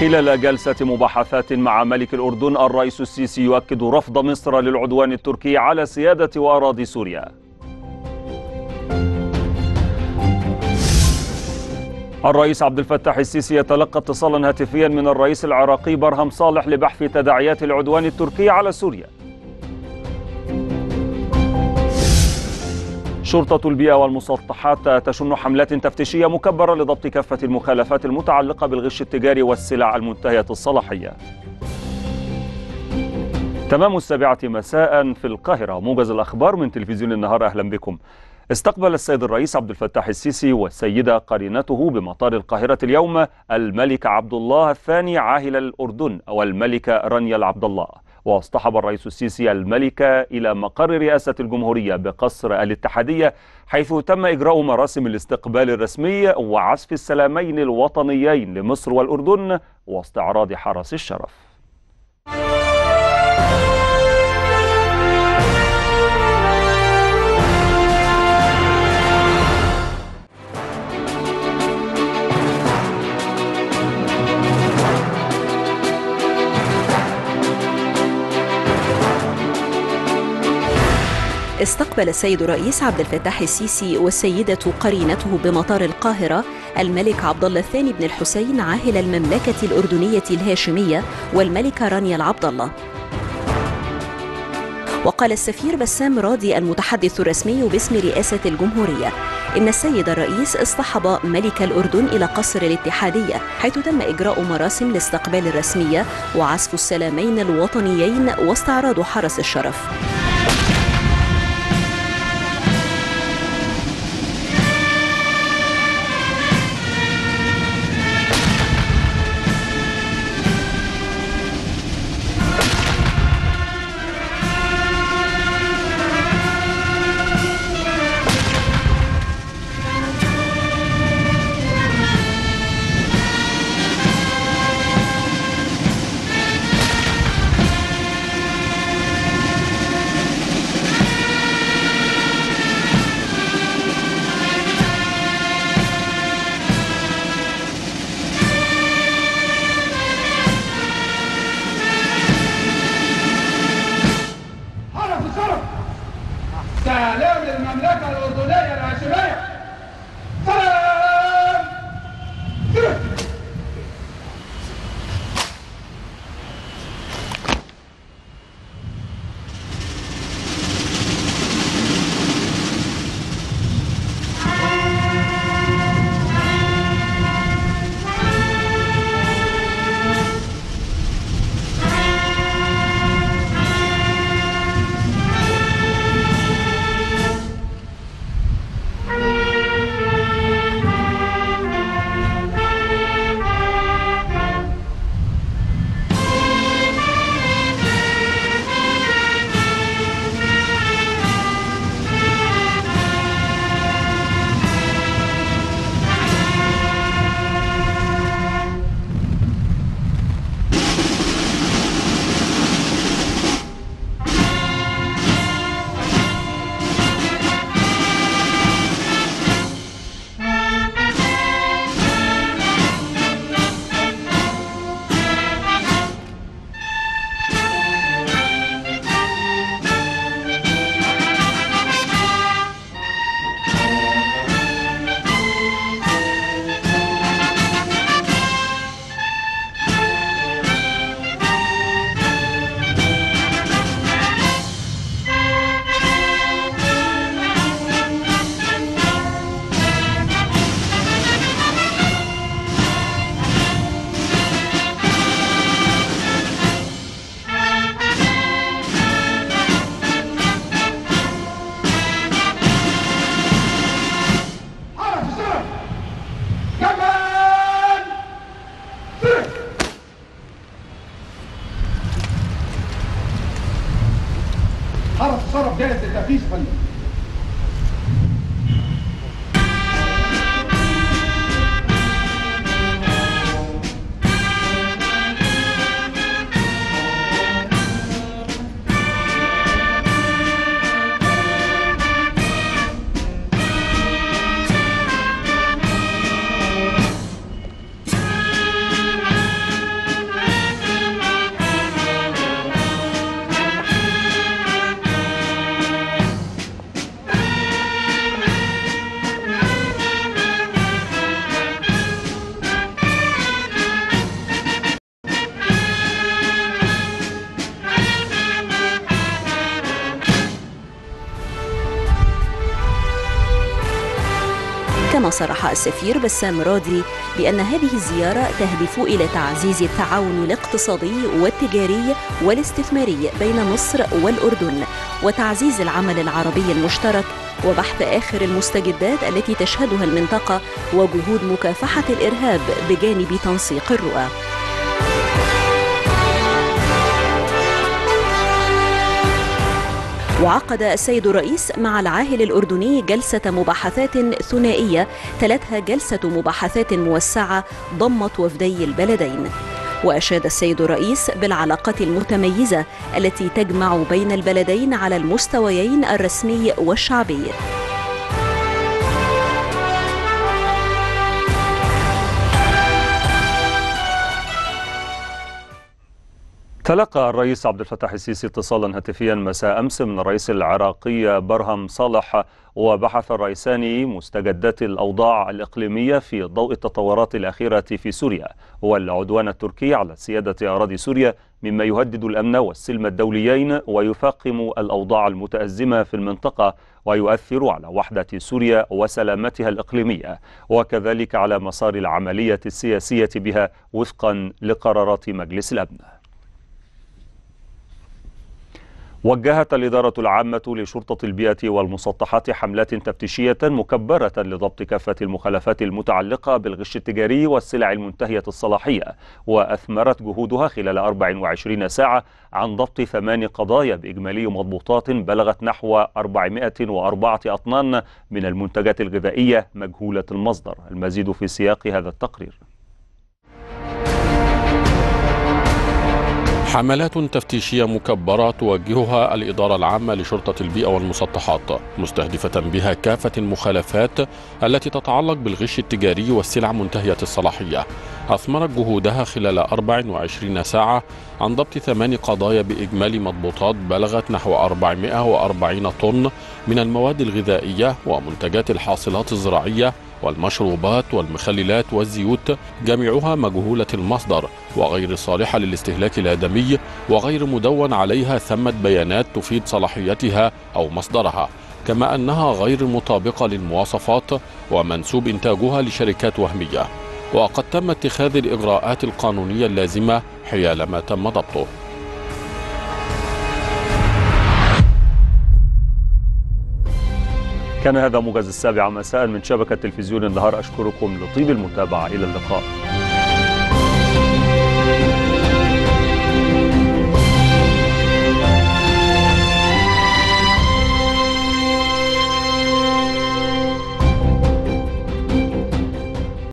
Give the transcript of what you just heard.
خلال جلسة مباحثات مع ملك الأردن الرئيس السيسي يؤكد رفض مصر للعدوان التركي على سيادة وأراضي سوريا. الرئيس عبد الفتاح السيسي يتلقى اتصالا هاتفيا من الرئيس العراقي برهم صالح لبحث تداعيات العدوان التركي على سوريا. شرطة البيئة والمسطحات تشن حملات تفتيشية مكبرة لضبط كافة المخالفات المتعلقة بالغش التجاري والسلع المنتهية الصلاحية. تمام السابعة مساء في القاهرة. موجز الأخبار من تلفزيون النهار أهلا بكم. استقبل السيد الرئيس عبد الفتاح السيسي والسيدة قرينته بمطار القاهرة اليوم الملك عبد الله الثاني عاهل الأردن والملكة رانيا العبد الله. واصطحب الرئيس السيسي الملكة إلى مقر رئاسة الجمهورية بقصر الاتحادية حيث تم إجراء مراسم الاستقبال الرسمي وعزف السلامين الوطنيين لمصر والأردن واستعراض حرس الشرف. استقبل السيد الرئيس عبد الفتاح السيسي والسيدة قرينته بمطار القاهرة الملك عبد الله الثاني بن الحسين عاهل المملكة الأردنية الهاشمية والملكة رانيا العبد الله. وقال السفير بسام راضي المتحدث الرسمي باسم رئاسة الجمهورية إن السيد الرئيس اصطحب ملك الأردن إلى قصر الاتحادية حيث تم إجراء مراسم الاستقبال الرسمية وعزف السلامين الوطنيين واستعراض حرس الشرف. سلام للمملكة الأردنية الهاشمية Fließband. وصرح السفير بسام راضي بأن هذه الزيارة تهدف إلى تعزيز التعاون الاقتصادي والتجاري والاستثماري بين مصر والأردن وتعزيز العمل العربي المشترك وبحث آخر المستجدات التي تشهدها المنطقة وجهود مكافحة الإرهاب بجانب تنسيق الرؤى. وعقد السيد الرئيس مع العاهل الأردني جلسة مباحثات ثنائية تلتها جلسة مباحثات موسعة ضمت وفدي البلدين. وأشاد السيد الرئيس بالعلاقات المتميزة التي تجمع بين البلدين على المستويين الرسمي والشعبي. تلقى الرئيس عبد الفتاح السيسي اتصالا هاتفيا مساء أمس من الرئيس العراقي برهم صالح وبحث الرئيسان مستجدات الأوضاع الإقليمية في ضوء التطورات الأخيرة في سوريا والعدوان التركي على سيادة أراضي سوريا مما يهدد الأمن والسلم الدوليين ويفاقم الأوضاع المتأزمة في المنطقة ويؤثر على وحدة سوريا وسلامتها الإقليمية وكذلك على مسار العملية السياسية بها وفقا لقرارات مجلس الأمن. وجهت الإدارة العامة لشرطة البيئة والمسطحات حملات تفتيشية مكبرة لضبط كافة المخالفات المتعلقة بالغش التجاري والسلع المنتهية الصلاحية وأثمرت جهودها خلال 24 ساعة عن ضبط ثمان قضايا بإجمالي مضبوطات بلغت نحو 404 أطنان من المنتجات الغذائية مجهولة المصدر. المزيد في سياق هذا التقرير. حملات تفتيشية مكبرة توجهها الإدارة العامة لشرطة البيئة والمسطحات مستهدفة بها كافة المخالفات التي تتعلق بالغش التجاري والسلع منتهية الصلاحية. أثمرت جهودها خلال 24 ساعة عن ضبط ثمان قضايا بإجمالي مضبوطات بلغت نحو 440 طن من المواد الغذائية ومنتجات الحاصلات الزراعية والمشروبات والمخللات والزيوت جميعها مجهولة المصدر وغير صالحة للاستهلاك الآدمي وغير مدون عليها ثمة بيانات تفيد صلاحيتها أو مصدرها كما أنها غير مطابقة للمواصفات ومنسوب إنتاجها لشركات وهمية. وقد تم اتخاذ الإجراءات القانونية اللازمة حيال ما تم ضبطه. كان هذا موجز السابعة مساء من شبكة تلفزيون النهار. أشكركم لطيب المتابعة. إلى اللقاء.